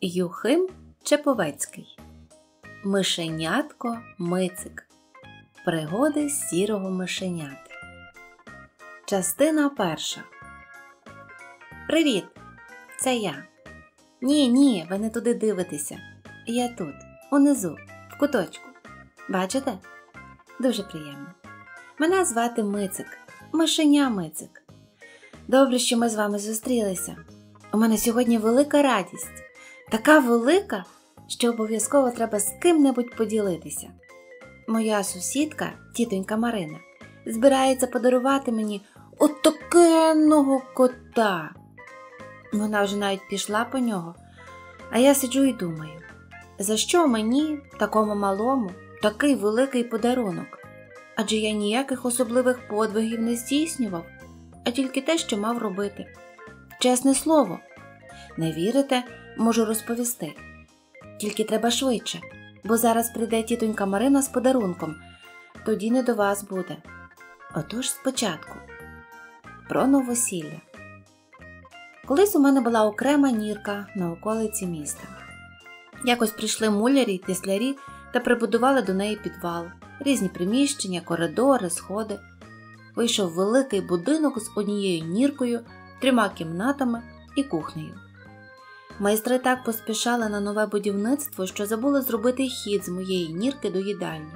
Юхим Чеповецький Мишенятко Мицик Пригоди сірого мишеняти. Частина перша. Привіт! Це я. Ні, ні, ви не туди дивитеся. Я тут, унизу, в куточку. Бачите? Дуже приємно. Мене звати Мицик, мишеня Мицик. Добре, що ми з вами зустрілися. У мене сьогодні велика радість, така велика, що обов'язково треба з ким-небудь поділитися. Моя сусідка, тітонька Марина, збирається подарувати мені отакенного кота. Вона вже навіть пішла по нього, а я сиджу і думаю, за що мені, такому малому, такий великий подарунок? Адже я ніяких особливих подвигів не здійснював, а тільки те, що мав робити. Чесне слово, не вірите, можу розповісти. Тільки треба швидше, бо зараз прийде тітонька Марина з подарунком, тоді не до вас буде. Отож спочатку про новосілля. Колись у мене була окрема нірка на околиці міста. Якось прийшли мулярі й тислярі та прибудували до неї підвал, різні приміщення, коридори, сходи. Вийшов великий будинок з однією ніркою, трьома кімнатами і кухнею. Майстри так поспішали на нове будівництво, що забули зробити хід з моєї нірки до їдальні.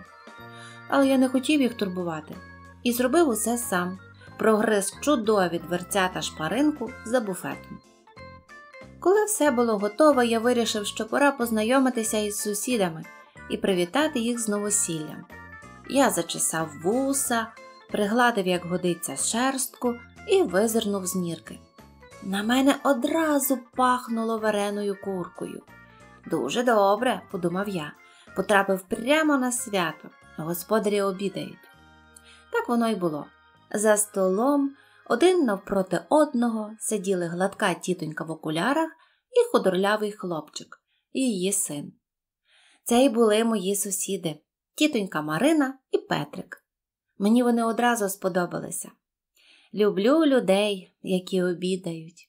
Але я не хотів їх турбувати і зробив усе сам, прогриз чудові дверця та шпаринку за буфетом. Коли все було готово, я вирішив, що пора познайомитися із сусідами і привітати їх з новосіллям. Я зачесав вуса, пригладив, як годиться, шерстку і визирнув з нірки. На мене одразу пахнуло вареною куркою. Дуже добре, подумав я, потрапив прямо на свято, господарі обідають. Так воно й було. За столом один навпроти одного сиділи гладка тітонька в окулярах і худорлявий хлопчик, і її син. Це й були мої сусіди, тітонька Марина і Петрик. Мені вони одразу сподобалися. Люблю людей, які обідають.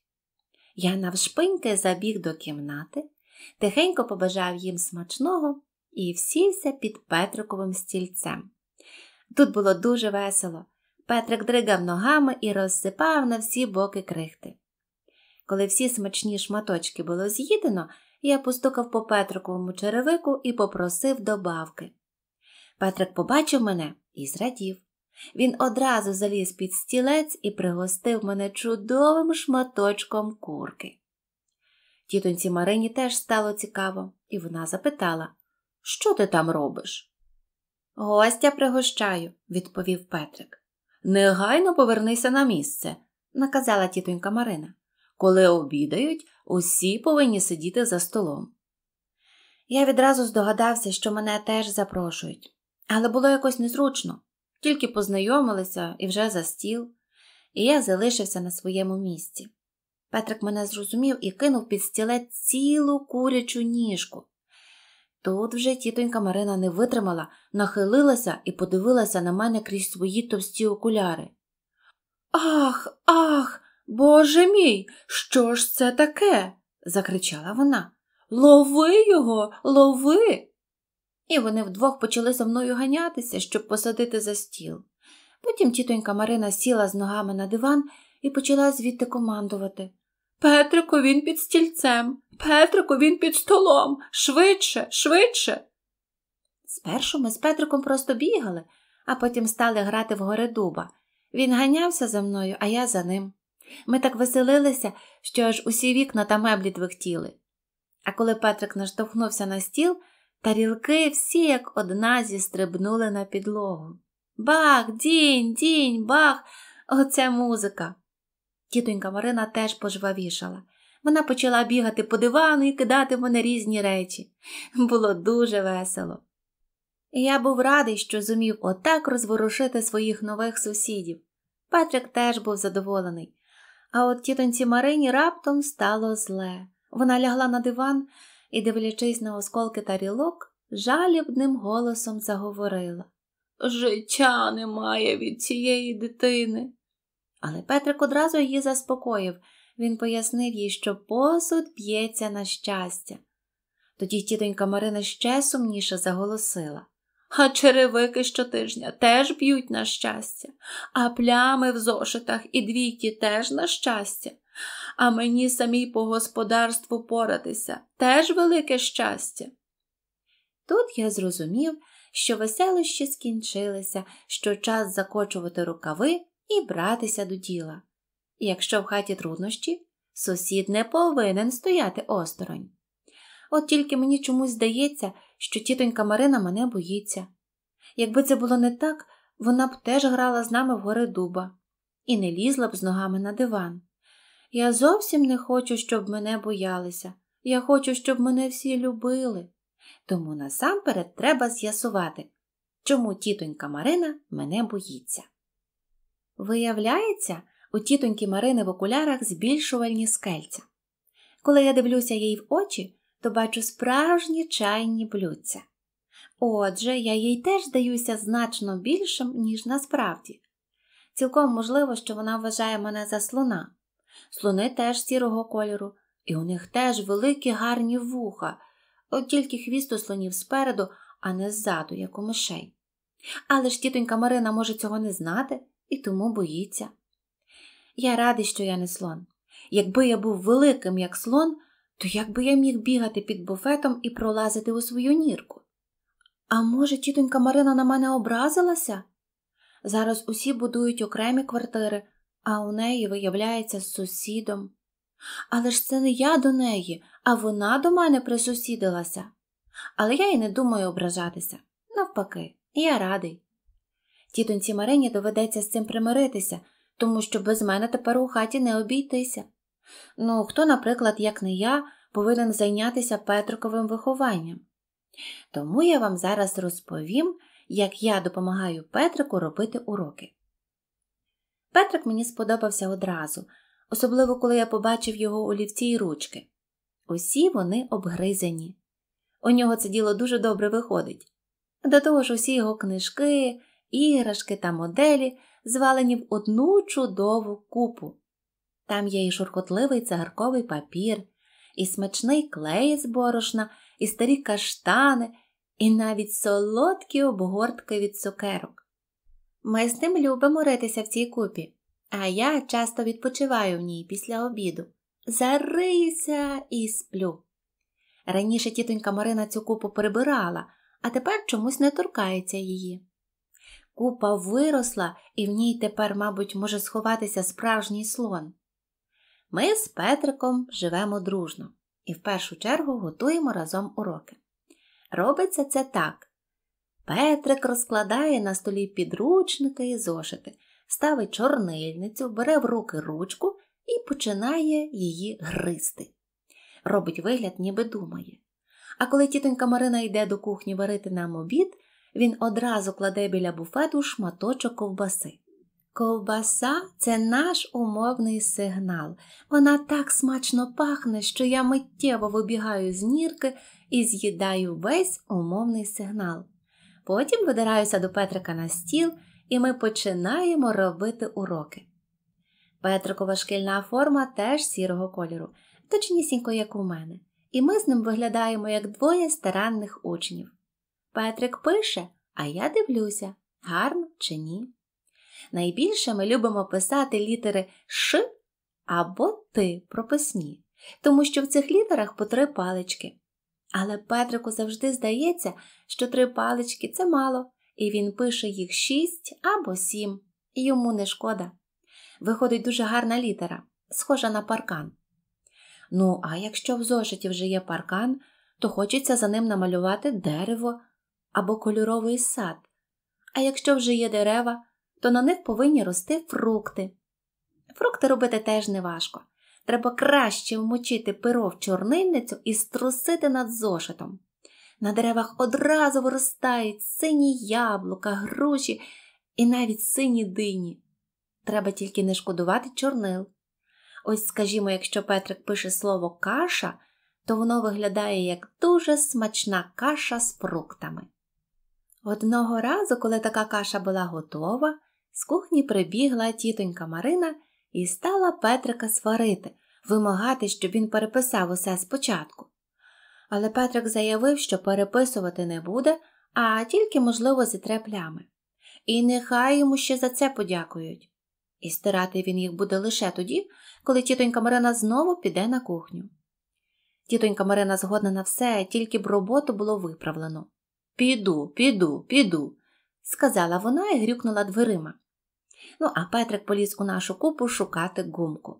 Я навшпиньки забіг до кімнати, тихенько побажав їм смачного і всівся під Петриковим стільцем. Тут було дуже весело. Петрик дригав ногами і розсипав на всі боки крихти. Коли всі смачні шматочки було з'їдено, я постукав по Петриковому черевику і попросив добавки. Петрик побачив мене і зрадів. Він одразу заліз під стілець і пригостив мене чудовим шматочком курки. Тітоньці Марині теж стало цікаво, і вона запитала Що ти там робиш? Гостя пригощаю, відповів Петрик. Негайно повернися на місце, наказала тітонька Марина. Коли обідають, усі повинні сидіти за столом. Я відразу здогадався, що мене теж запрошують, але було якось незручно, тільки познайомилися і вже за стіл, і я залишився на своєму місці. Петрик мене зрозумів і кинув під стілець цілу курячу ніжку. Тут вже тітонька Марина не витримала, нахилилася і подивилася на мене крізь свої товсті окуляри. Ах, ах, боже мій, що ж це таке? закричала вона. Лови його, лови. І вони вдвох почали за мною ганятися, щоб посадити за стіл. Потім тітонька Марина сіла з ногами на диван і почала звідти командувати. Петрику, він під стільцем, Петрику, він під столом, швидше, швидше. Спершу ми з Петриком просто бігали, а потім стали грати в гори дуба. Він ганявся за мною, а я за ним. Ми так веселилися, що аж усі вікна та меблі двихтіли. А коли Петрик наштовхнувся на стіл, тарілки всі як одна зістрибнули на підлогу. Бах, дінь, дінь, бах, оце музика. Тітонька Марина теж пожвавішала. Вона почала бігати по дивану і кидати в мене різні речі. Було дуже весело. Я був радий, що зумів отак розворушити своїх нових сусідів. Патрик теж був задоволений. А от тітоньці Марині раптом стало зле. Вона лягла на диван і, дивлячись на осколки тарілок, жалібним голосом заговорила Життя немає від цієї дитини. Але Петрик одразу її заспокоїв Він пояснив їй, що посуд п'ється на щастя. Тоді тітонька Марина ще сумніше заголосила. А черевики щотижня теж б'ють на щастя, а плями в зошитах і двійки теж на щастя, а мені самій по господарству поратися теж велике щастя. Тут я зрозумів, що веселощі скінчилися, що час закочувати рукави і братися до діла. Якщо в хаті труднощі, сусід не повинен стояти осторонь. От тільки мені чомусь здається, що тітонька Марина мене боїться. Якби це було не так, вона б теж грала з нами вгори дуба і не лізла б з ногами на диван. Я зовсім не хочу, щоб мене боялися. Я хочу, щоб мене всі любили. Тому насамперед треба з'ясувати, чому тітонька Марина мене боїться. Виявляється, у тітоньки Марини в окулярах збільшувальні скельця. Коли я дивлюся їй в очі, то бачу справжні чайні блюдця. Отже, я їй теж здаюся значно більшим, ніж насправді. Цілком можливо, що вона вважає мене за слона. Слони теж сірого кольору, і у них теж великі гарні вуха, от тільки хвіст у слонів спереду, а не ззаду, як у мишей. Але ж тітонька Марина може цього не знати і тому боїться. Я радий, що я не слон. Якби я був великим, як слон, то як би я міг бігати під буфетом і пролазити у свою нірку? А може, тітонька Марина на мене образилася? Зараз усі будують окремі квартири, а у неї виявляється з сусідом. Але ж це не я до неї, а вона до мене присусідилася. Але я й не думаю ображатися. Навпаки, я радий. Тітоньці Марині доведеться з цим примиритися, тому що без мене тепер у хаті не обійтися. Ну, хто, наприклад, як не я, повинен зайнятися Петриковим вихованням. Тому я вам зараз розповім, як я допомагаю Петрику робити уроки. Петрик мені сподобався одразу, особливо коли я побачив його олівці й ручки. Усі вони обгризені. У нього це діло дуже добре виходить. До того ж, усі його книжки, іграшки та моделі звалені в одну чудову купу. Там є і шурхотливий цигарковий папір, і смачний клей з борошна, і старі каштани, і навіть солодкі обгортки від цукерок. Ми з ним любимо ритися в цій купі, а я часто відпочиваю в ній після обіду. Зариюся і сплю. Раніше тітонька Марина цю купу прибирала, а тепер чомусь не торкається її. Купа виросла, і в ній тепер, мабуть, може сховатися справжній слон. Ми з Петриком живемо дружно і в першу чергу готуємо разом уроки. Робиться це так. Петрик розкладає на столі підручники і зошити, ставить чорнильницю, бере в руки ручку і починає її гризти. Робить вигляд, ніби думає. А коли тітонька Марина йде до кухні варити нам обід, він одразу кладе біля буфету шматочок ковбаси. Ковбаса це наш умовний сигнал. Вона так смачно пахне, що я миттєво вибігаю з нірки і з'їдаю весь умовний сигнал. Потім видираюся до Петрика на стіл, і ми починаємо робити уроки. Петрикова шкільна форма теж сірого кольору, точнісінько, як у мене, і ми з ним виглядаємо як двоє старанних учнів. Петрик пише, а я дивлюся, гарно чи ні. Найбільше ми любимо писати літери Ш або Т прописні, тому що в цих літерах по три палички. Але Петрику завжди здається, що три палички це мало, і він пише їх шість або сім, і йому не шкода. Виходить дуже гарна літера, схожа на паркан. Ну, а якщо в зошиті вже є паркан, то хочеться за ним намалювати дерево або кольоровий сад. А якщо вже є дерева, то на них повинні рости фрукти. Фрукти робити теж не важко. Треба краще вмочити перо в чорнильницю і струсити над зошитом. На деревах одразу виростають сині яблука, груші і навіть сині дині. Треба тільки не шкодувати чорнил. Ось, скажімо, якщо Петрик пише слово каша, то воно виглядає як дуже смачна каша з фруктами. Одного разу, коли така каша була готова, з кухні прибігла тітонька Марина і стала Петрика сварити, вимагати, щоб він переписав усе спочатку. Але Петрик заявив, що переписувати не буде, а тільки, можливо, зітре плями. І нехай йому ще за це подякують. І стирати він їх буде лише тоді, коли тітонька Марина знову піде на кухню. Тітонька Марина згодна на все, тільки б роботу було виправлено. Піду, піду, піду, сказала вона і грюкнула дверима. Ну, а Петрик поліз у нашу купу шукати гумку.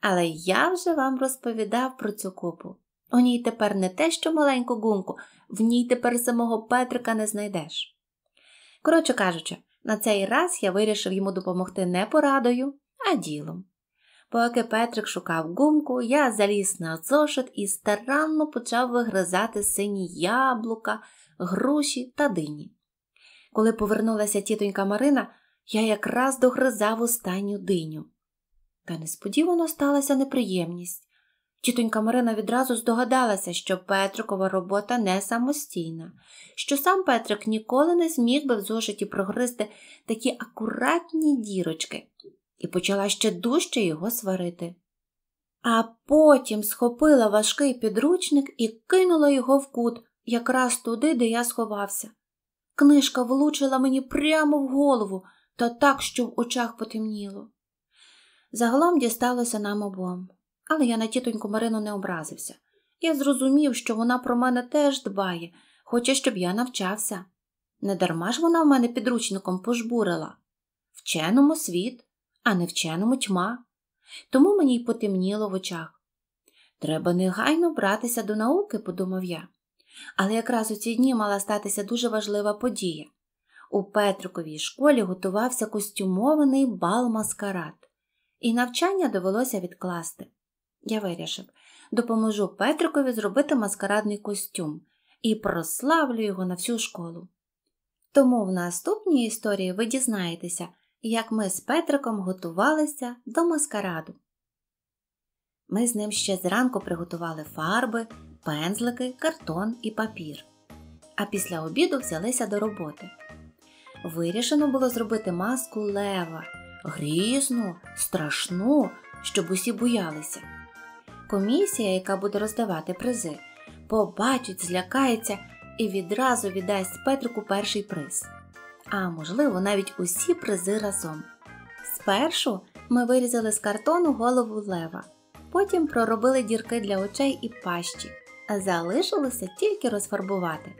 Але я вже вам розповідав про цю купу. У ній тепер не те, що маленьку гумку, в ній тепер самого Петрика не знайдеш. Коротше кажучи, на цей раз я вирішив йому допомогти не порадою, а ділом. Поки Петрик шукав гумку, я заліз на зошит і старанно почав вигризати сині яблука, груші та дині. Коли повернулася тітонька Марина, я якраз догризав останню диню. Та несподівано сталася неприємність. Тітонька Марина відразу здогадалася, що Петрикова робота не самостійна, що сам Петрик ніколи не зміг би в зошиті прогризти такі акуратні дірочки, і почала ще дужче його сварити. А потім схопила важкий підручник і кинула його в кут, якраз туди, де я сховався. Книжка влучила мені прямо в голову та так, що в очах потемніло. Загалом дісталося нам обом, але я на тітоньку Марину не образився. Я зрозумів, що вона про мене теж дбає, хоче, щоб я навчався. Недарма ж вона в мене підручником пожбурила. Вченому світ, а не вченому тьма. Тому мені й потемніло в очах. Треба негайно братися до науки, подумав я. Але якраз у ці дні мала статися дуже важлива подія. У Петриковій школі готувався костюмований бал маскарад, і навчання довелося відкласти. Я вирішив, допоможу Петрикові зробити маскарадний костюм і прославлю його на всю школу. Тому в наступній історії ви дізнаєтеся, як ми з Петриком готувалися до маскараду. Ми з ним ще зранку приготували фарби, пензлики, картон і папір, а після обіду взялися до роботи. Вирішено було зробити маску лева, грізну, страшну, щоб усі боялися. Комісія, яка буде роздавати призи, побачить, злякається і відразу віддасть Петрику перший приз. А можливо, навіть усі призи разом. Спершу ми вирізали з картону голову лева, потім проробили дірки для очей і пащі, а залишилося тільки розфарбувати.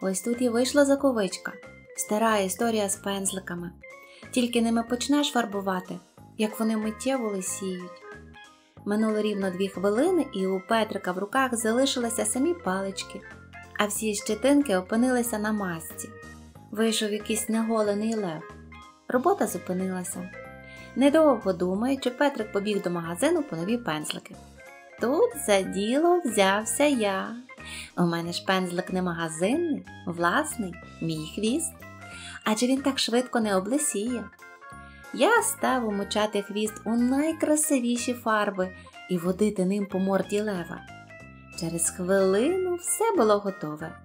Ось тут і вийшла заковичка, стара історія з пензликами. Тільки ними почнеш фарбувати, як вони миттєво лисіють. Минуло рівно дві хвилини, і у Петрика в руках залишилися самі палички, а всі щетинки опинилися на масці. Вийшов якийсь неголений лев. Робота зупинилася. Недовго думаючи, Петрик побіг до магазину по нові пензлики. Тут за діло взявся я. У мене ж пензлик не магазинний, власний, мій хвіст. Адже він так швидко не облесіє. Я став умочати хвіст у найкрасивіші фарби і водити ним по морді лева. Через хвилину все було готове.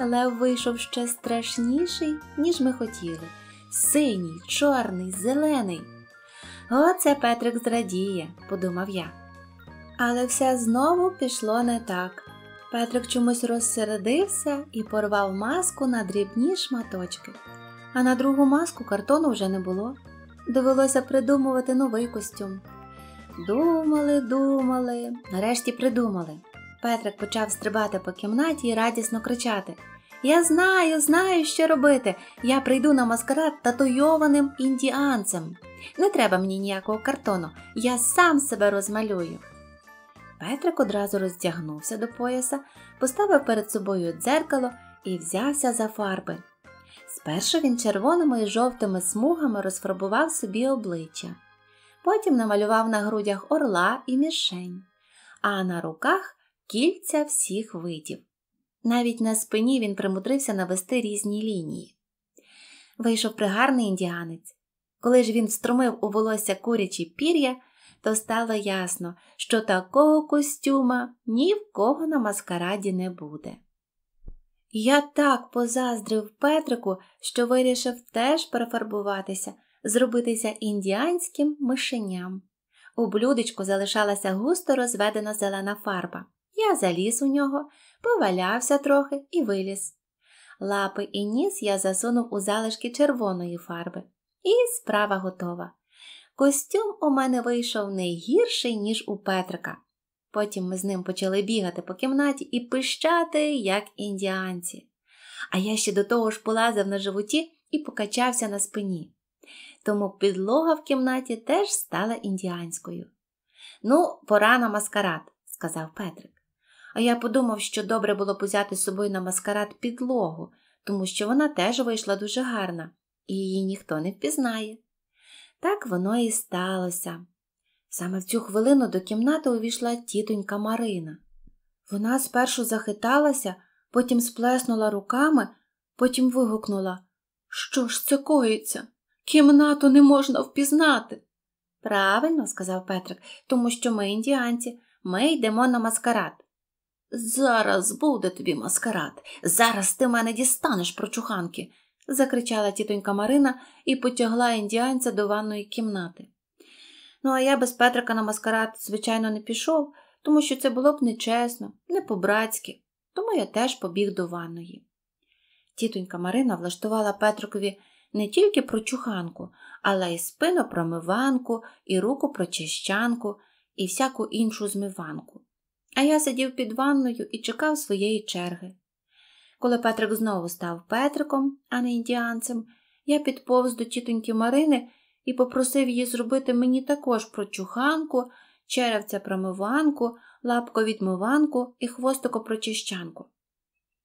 Лев вийшов ще страшніший, ніж ми хотіли. Синій, чорний, зелений. Оце Петрик зрадіє, подумав я. Але все знову пішло не так. Петрик чомусь розсередився і порвав маску на дрібні шматочки, а на другу маску картону вже не було. Довелося придумувати новий костюм. Думали, думали, нарешті придумали. Петрик почав стрибати по кімнаті і радісно кричати Я знаю, знаю, що робити. Я прийду на маскарад татуйованим індіанцем. Не треба мені ніякого картону, я сам себе розмалюю. Петрик одразу роздягнувся до пояса, поставив перед собою дзеркало і взявся за фарби. Спершу він червоними і жовтими смугами розфарбував собі обличчя, потім намалював на грудях орла і мішень, а на руках кільця всіх видів. Навіть на спині він примудрився навести різні лінії. Вийшов пригарний індіанець. Коли ж він встромив у волосся курячі пір'я, то стало ясно, що такого костюма ні в кого на маскараді не буде. Я так позаздрив Петрику, що вирішив теж перефарбуватися, зробитися індіанським мишеням. У блюдечку залишалася густо розведена зелена фарба. Я заліз у нього, повалявся трохи і виліз. Лапи і ніс я засунув у залишки червоної фарби. І справа готова. Костюм у мене вийшов не гірший, ніж у Петрика. Потім ми з ним почали бігати по кімнаті і пищати, як індіанці. А я ще до того ж полазив на животі і покачався на спині. Тому підлога в кімнаті теж стала індіанською. Ну, пора на маскарад, сказав Петрик. А я подумав, що добре було б взяти з собою на маскарад підлогу, тому що вона теж вийшла дуже гарна, і її ніхто не впізнає. Так воно і сталося. Саме в цю хвилину до кімнати увійшла тітонька Марина. Вона спершу захиталася, потім сплеснула руками, потім вигукнула Що ж це коїться? Кімнату не можна впізнати. Правильно, сказав Петрик, тому що ми індіанці, ми йдемо на маскарад. Зараз буде тобі маскарад, зараз ти мене дістанеш прочуханки, закричала тітонька Марина і потягла індіанця до ванної кімнати. Ну, а я без Петрика на маскарад, звичайно, не пішов, тому що це було б нечесно, не по-братськи, тому я теж побіг до ванної. Тітонька Марина влаштувала Петрикові не тільки прочуханку, але й спинопромиванку, і руку прочищанку, і всяку іншу змиванку. А я сидів під ванною і чекав своєї черги. Коли Петрик знову став Петриком, а не індіанцем, я підповз до тітоньки Марини і попросив її зробити мені також прочуханку, черевця промиванку, лапковідмиванку і хвостико-прочищанку.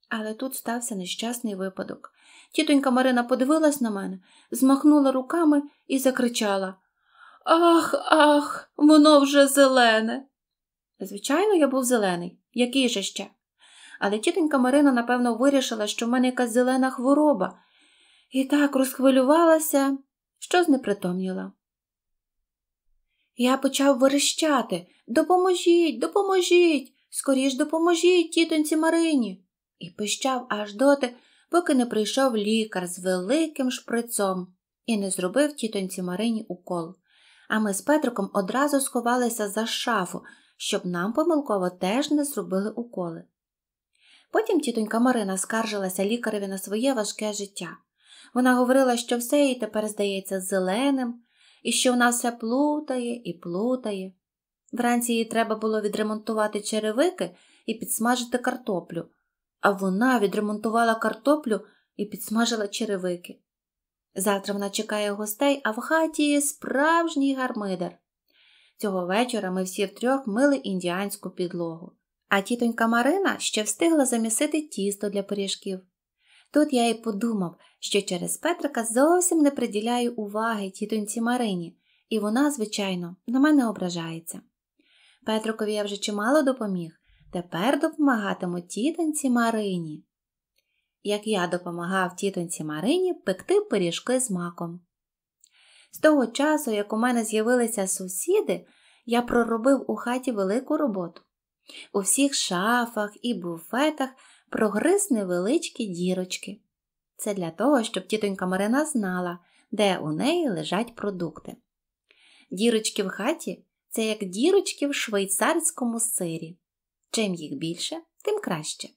Але тут стався нещасний випадок. Тітонька Марина подивилась на мене, змахнула руками і закричала Ах, ах, воно вже зелене. Звичайно, я був зелений, який же ще? Але тітонька Марина, напевно, вирішила, що в мене якась зелена хвороба, і так розхвилювалася, що знепритомніла. Я почав верещати Допоможіть, допоможіть, скоріш допоможіть тітоньці Марині. І пищав аж доти, поки не прийшов лікар з великим шприцом і не зробив тітоньці Марині укол. А ми з Петриком одразу сховалися за шафу, щоб нам помилково теж не зробили уколи. Потім тітонька Марина скаржилася лікареві на своє важке життя. Вона говорила, що все їй тепер здається зеленим, і що вона все плутає і плутає. Вранці їй треба було відремонтувати черевики і підсмажити картоплю, а вона відремонтувала картоплю і підсмажила черевики. Завтра вона чекає гостей, а в хаті справжній гармидар. Цього вечора ми всі втрьох мили індіанську підлогу, а тітонька Марина ще встигла замісити тісто для пиріжків. Тут я й подумав, що через Петрика зовсім не приділяю уваги тітоньці Марині, і вона, звичайно, на мене ображається. Петрикові я вже чимало допоміг, тепер допомагатиму тітоньці Марині. Як я допомагав тітоньці Марині пекти пиріжки з маком. З того часу, як у мене з'явилися сусіди, я проробив у хаті велику роботу. У всіх шафах і буфетах прогриз невеличкі дірочки. Це для того, щоб тітонька Марина знала, де у неї лежать продукти. Дірочки в хаті це як дірочки в швейцарському сирі. Чим їх більше, тим краще.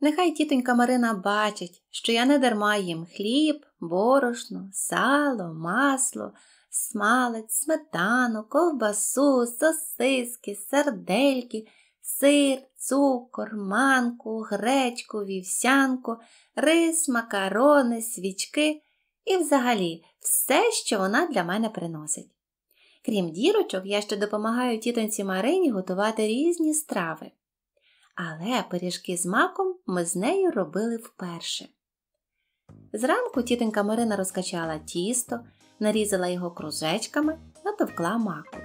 Нехай тітонька Марина бачить, що я не дарма їм хліб, борошно, сало, масло, смалець, сметану, ковбасу, сосиски, сардельки, сир, цукор, манку, гречку, вівсянку, рис, макарони, свічки і взагалі все, що вона для мене приносить. Крім дірочок, я ще допомагаю тітонці Марині готувати різні страви. Але пиріжки з маком ми з нею робили вперше. Зранку тітонька Марина розкачала тісто, нарізала його кружечками, натовкла маку.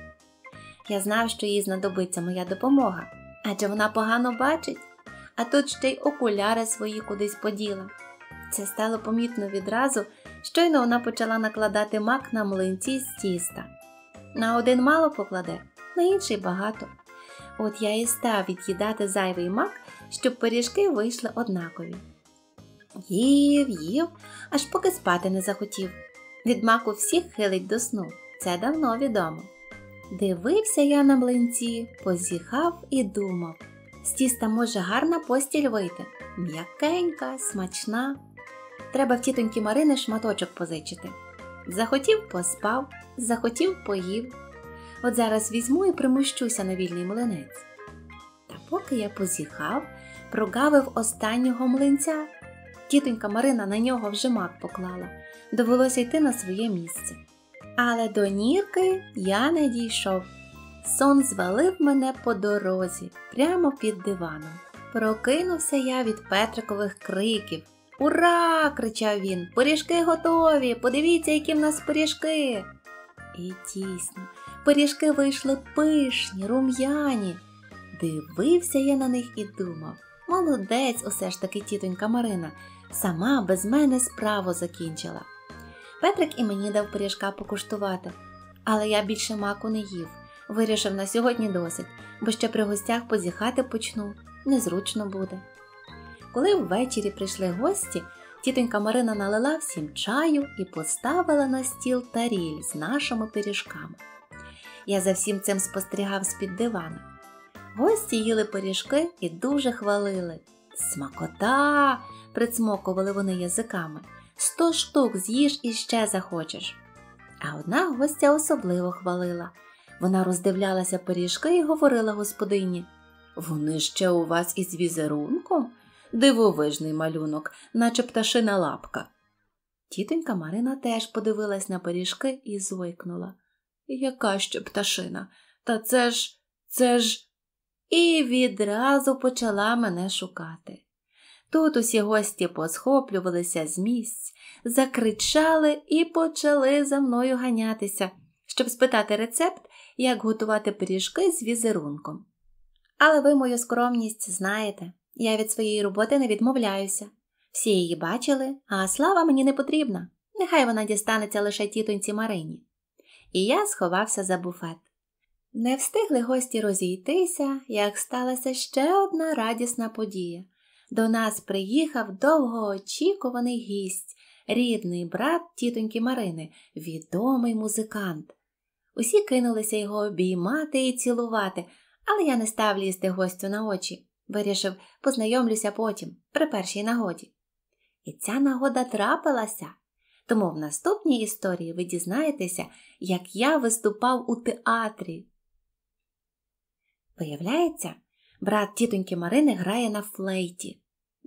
Я знав, що їй знадобиться моя допомога, адже вона погано бачить, а тут ще й окуляри свої кудись поділа. Це стало помітно відразу, щойно вона почала накладати мак на млинці з тіста. На один мало покладе, на інший багато. От я і став від'їдати зайвий мак, щоб пиріжки вийшли однакові. Їв, їв, аж поки спати не захотів. Від маку всіх хилить до сну, це давно відомо. Дивився я на млинці, позіхав і думав. З тіста може гарна постіль вийти, м'якенька, смачна. Треба в тітоньки Марини шматочок позичити. Захотів поспав, захотів поїв. От зараз візьму і примущуся на вільний млинець. Та поки я позіхав, прогавив останнього млинця. Тітонька Марина на нього вже мак поклала, довелося йти на своє місце. Але до нірки я не дійшов. Сон звалив мене по дорозі, прямо під диваном. Прокинувся я від Петрикових криків. Ура! кричав він. Пиріжки готові! Подивіться, які в нас пиріжки. І дійсно, пиріжки вийшли пишні, рум'яні. Дивився я на них і думав молодець, усе ж таки тітонька Марина, сама без мене справу закінчила. Петрик і мені дав пиріжка покуштувати, але я більше маку не їв. Вирішив на сьогодні досить, бо ще при гостях позіхати почну, незручно буде. Коли ввечері прийшли гості, тітонька Марина налила всім чаю і поставила на стіл таріль з нашими пиріжками. Я за всім цим спостерігав з-під дивана. Гості їли пиріжки і дуже хвалили. Смакота! прицмокували вони язиками. Сто штук з'їж і ще захочеш. А одна гостя особливо хвалила. Вона роздивлялася пиріжки і говорила господині Вони ще у вас із візерунком? Дивовижний малюнок, наче пташина лапка. Тітонька Марина теж подивилась на пиріжки і зойкнула. Яка ще пташина? Та це ж, це ж. І відразу почала мене шукати. Тут усі гості посхоплювалися з місць, закричали і почали за мною ганятися, щоб спитати рецепт, як готувати пиріжки з візерунком. Але ви мою скромність знаєте, я від своєї роботи не відмовляюся. Всі її бачили, а слава мені не потрібна. Нехай вона дістанеться лише тітоньці Марині. І я сховався за буфет. Не встигли гості розійтися, як сталася ще одна радісна подія. До нас приїхав довгоочікуваний гість, рідний брат тітоньки Марини, відомий музикант. Усі кинулися його обіймати і цілувати, але я не став лізти гостю на очі. Вирішив, познайомлюся потім, при першій нагоді. І ця нагода трапилася. Тому в наступній історії ви дізнаєтеся, як я виступав у театрі. Виявляється, брат тітоньки Марини грає на флейті.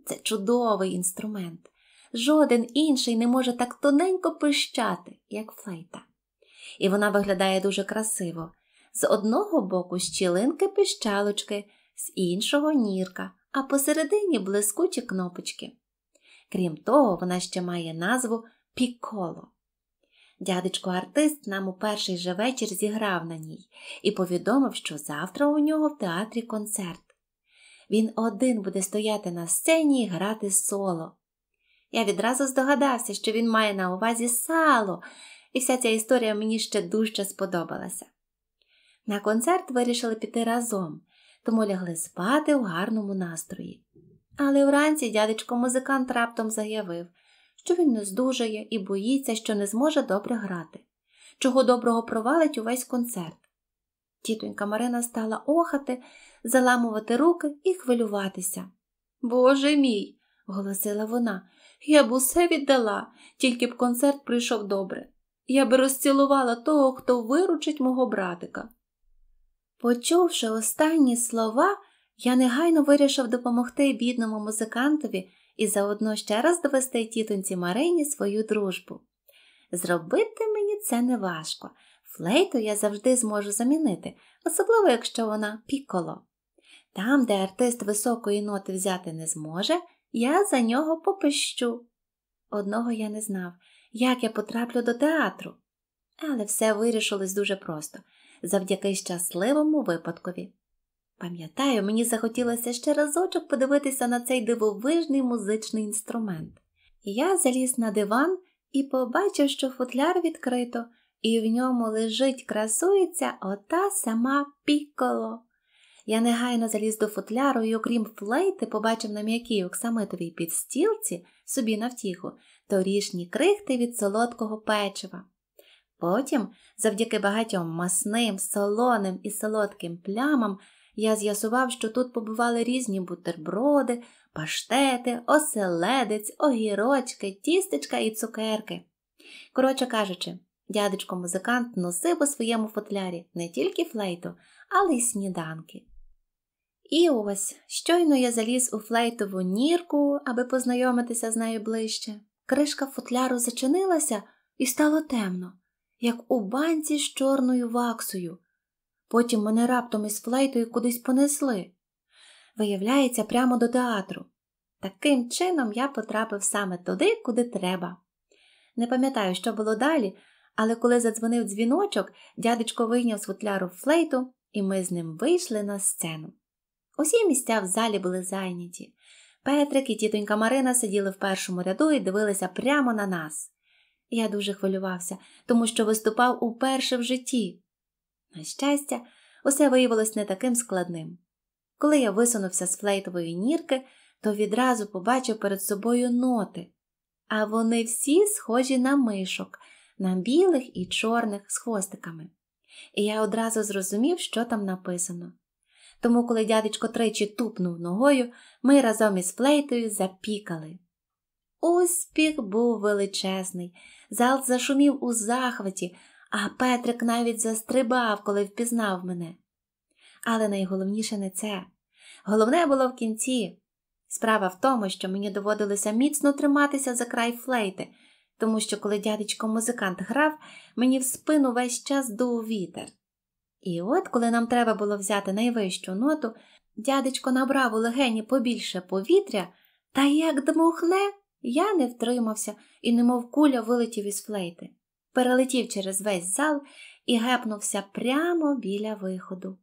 Це чудовий інструмент. Жоден інший не може так тоненько пищати, як флейта. І вона виглядає дуже красиво. З одного боку щілинки пищалочки, з іншого нірка, а посередині блискучі кнопочки. Крім того, вона ще має назву Піколо. Дядечко артист нам у перший же вечір зіграв на ній і повідомив, що завтра у нього в театрі концерт. Він один буде стояти на сцені і грати соло. Я відразу здогадався, що він має на увазі сало, і вся ця історія мені ще дужче сподобалася. На концерт вирішили піти разом, тому лягли спати у гарному настрої. Але вранці дядечко музикант раптом заявив, що він не здужає і боїться, що не зможе добре грати, чого доброго провалить увесь концерт. Тітонька Марина стала охати, заламувати руки і хвилюватися. Боже мій, голосила вона, я б усе віддала, тільки б концерт прийшов добре. Я би розцілувала того, хто виручить мого братика. Почувши останні слова, я негайно вирішив допомогти бідному музикантові і заодно ще раз довести тітоньці Марині свою дружбу. Зробити мені це не важко. Флейту я завжди зможу замінити, особливо якщо вона піколо. Там, де артист високої ноти взяти не зможе, я за нього попищу. Одного я не знав, як я потраплю до театру. Але все вирішилось дуже просто завдяки щасливому випадкові. Пам'ятаю, мені захотілося ще разочок подивитися на цей дивовижний музичний інструмент. Я заліз на диван і побачив, що футляр відкрито, і в ньому лежить, красується ота сама піколо. Я негайно заліз до футляру і, окрім флейти, побачив на м'якій оксамитовій підстілці собі на втіху торішні крихти від солодкого печива. Потім, завдяки багатьом масним, солоним і солодким плямам, я з'ясував, що тут побували різні бутерброди, паштети, оселедець, огірочки, тістечка і цукерки. Коротше кажучи, дядечко музикант носив у своєму футлярі не тільки флейту, але й сніданки. І ось щойно я заліз у флейтову нірку, аби познайомитися з нею ближче. Кришка футляру зачинилася і стало темно, як у банці з чорною ваксою. Потім мене раптом із флейтою кудись понесли. Виявляється, прямо до театру. Таким чином я потрапив саме туди, куди треба. Не пам'ятаю, що було далі, але коли задзвонив дзвіночок, дядечко вийняв з футляру флейту, і ми з ним вийшли на сцену. Усі місця в залі були зайняті. Петрик і тітонька Марина сиділи в першому ряду і дивилися прямо на нас. Я дуже хвилювався, тому що виступав уперше в житті. На щастя, усе виявилось не таким складним. Коли я висунувся з флейтової нірки, то відразу побачив перед собою ноти, а вони всі схожі на мишок, на білих і чорних з хвостиками. І я одразу зрозумів, що там написано. Тому, коли дядечко тричі тупнув ногою, ми разом із флейтою запікали. Успіх був величезний, зал зашумів у захваті, а Петрик навіть застрибав, коли впізнав мене. Але найголовніше не це. Головне було в кінці. Справа в тому, що мені доводилося міцно триматися за край флейти, тому що, коли дядечко музикант грав, мені в спину весь час дув вітер. І от, коли нам треба було взяти найвищу ноту, дядечко набрав у легені побільше повітря, та як дмухне, я не втримався і, немов куля, вилетів із флейти, перелетів через весь зал і гепнувся прямо біля виходу.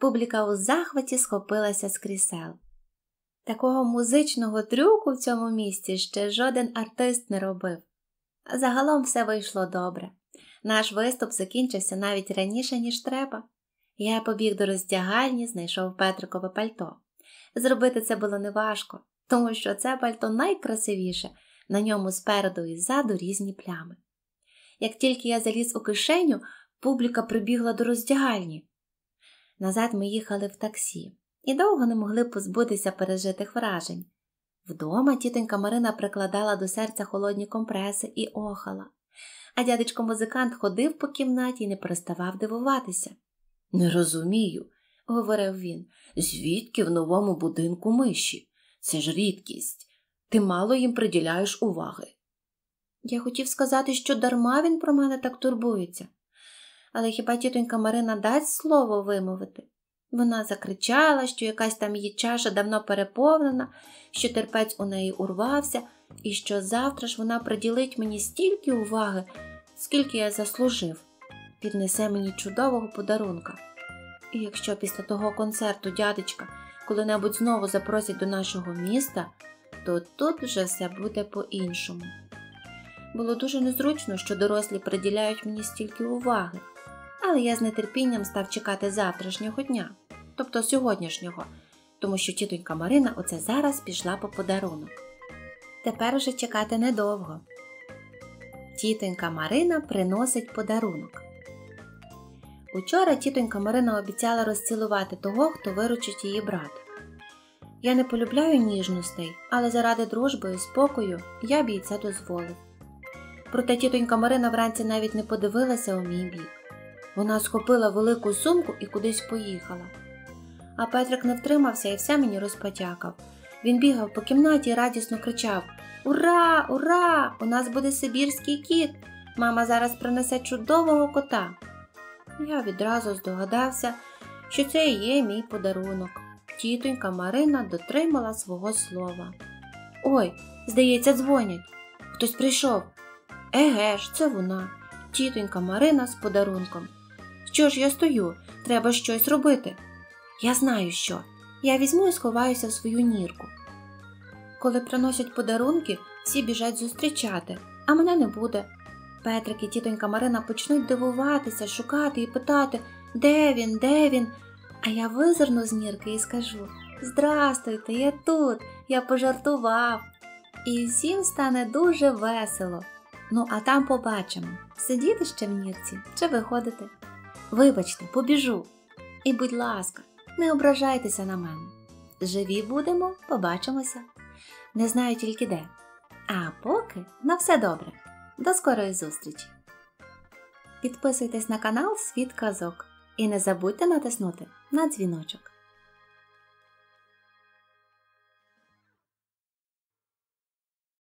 Публіка у захваті схопилася з крісел. Такого музичного трюку в цьому місці ще жоден артист не робив. Загалом все вийшло добре. Наш виступ закінчився навіть раніше, ніж треба. Я побіг до роздягальні, знайшов Петрикове пальто. Зробити це було неважко, тому що це пальто найкрасивіше, на ньому спереду і ззаду різні плями. Як тільки я заліз у кишеню, публіка прибігла до роздягальні. Назад ми їхали в таксі і довго не могли позбутися пережитих вражень. Вдома тітонька Марина прикладала до серця холодні компреси і охала а дядечко музикант ходив по кімнаті і не переставав дивуватися. Не розумію, говорив він, звідки в новому будинку миші? Це ж рідкість. Ти мало їм приділяєш уваги. Я хотів сказати, що дарма він про мене так турбується, але хіба тітонька Марина дасть слово вимовити? Вона закричала, що якась там її чаша давно переповнена, що терпець у неї урвався, і що завтра ж вона приділить мені стільки уваги, скільки я заслужив, піднесе мені чудового подарунка. І якщо після того концерту дядечка коли-небудь знову запросять до нашого міста, то тут вже все буде по-іншому. Було дуже незручно, що дорослі приділяють мені стільки уваги, але я з нетерпінням став чекати завтрашнього дня, тобто сьогоднішнього, тому що тітонька Марина оце зараз пішла по подарунок. Тепер уже чекати недовго. Тітонька Марина приносить подарунок. Учора тітонька Марина обіцяла розцілувати того, хто виручить її брат. Я не полюбляю ніжностей, але заради дружби і спокою я б їй це дозволив. Проте тітонька Марина вранці навіть не подивилася у мій бік. Вона схопила велику сумку і кудись поїхала. А Петрик не втримався і все мені розпотякав. Він бігав по кімнаті і радісно кричав Ура, ура! У нас буде Сибірський кіт! Мама зараз принесе чудового кота. Я відразу здогадався, що це і є мій подарунок. Тітонька Марина дотримала свого слова. Ой, здається, дзвонять. Хтось прийшов. Еге ж, це вона, тітонька Марина з подарунком. Що ж я стою? Треба щось робити. Я знаю що. Я візьму і сховаюся в свою нірку. Коли приносять подарунки, всі біжать зустрічати, а мене не буде. Петрик і тітонька Марина почнуть дивуватися, шукати і питати, де він, де він. А я визирну з нірки і скажу Здрастуйте, я тут, я пожартував. І всім стане дуже весело. Ну, а там побачимо, Сидіти ще в нірці чи виходити? Вибачте, побіжу. І, будь ласка, не ображайтеся на мене. Живі будемо, побачимося. Не знаю тільки де. А поки на все добре. До скорої зустрічі! Підписуйтесь на канал Світ Казок і не забудьте натиснути на дзвіночок.